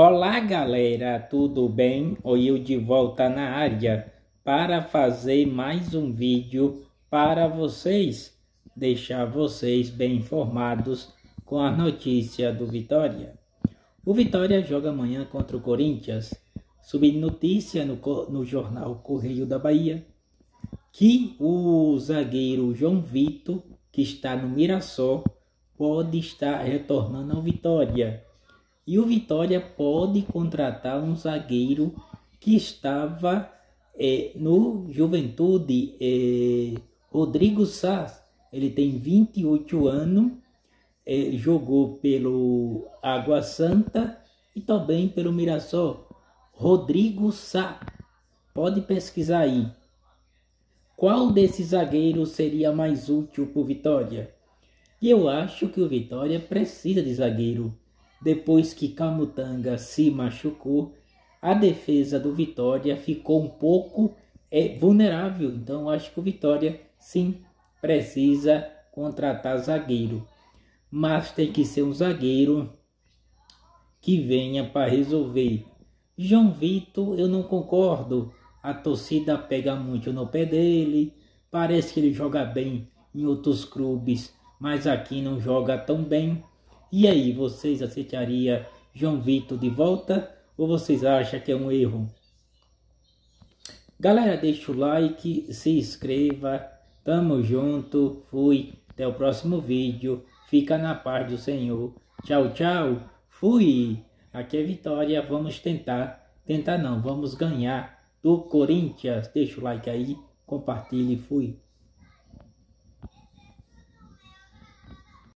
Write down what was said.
Olá galera, tudo bem? Oi, eu de volta na área para fazer mais um vídeo para vocês, deixar vocês bem informados com a notícia do Vitória. O Vitória joga amanhã contra o Corinthians, subindo notícia no, no jornal Correio da Bahia, que o zagueiro João Vitor, que está no Mirassol, pode estar retornando ao Vitória e o Vitória pode contratar um zagueiro que estava é, no Juventude, é, Rodrigo Sá. Ele tem 28 anos, é, jogou pelo Água Santa e também pelo Mirassol. Rodrigo Sá. Pode pesquisar aí. Qual desses zagueiros seria mais útil para o Vitória? Eu acho que o Vitória precisa de zagueiro depois que Camutanga se machucou, a defesa do Vitória ficou um pouco é, vulnerável. Então acho que o Vitória sim precisa contratar zagueiro. Mas tem que ser um zagueiro que venha para resolver. João Vitor, eu não concordo. A torcida pega muito no pé dele. Parece que ele joga bem em outros clubes, mas aqui não joga tão bem. E aí, vocês aceitariam João Vitor de volta ou vocês acham que é um erro? Galera, deixa o like, se inscreva, tamo junto, fui, até o próximo vídeo, fica na paz do Senhor, tchau, tchau, fui, aqui é Vitória, vamos tentar, tentar não, vamos ganhar do Corinthians, deixa o like aí, compartilhe, fui.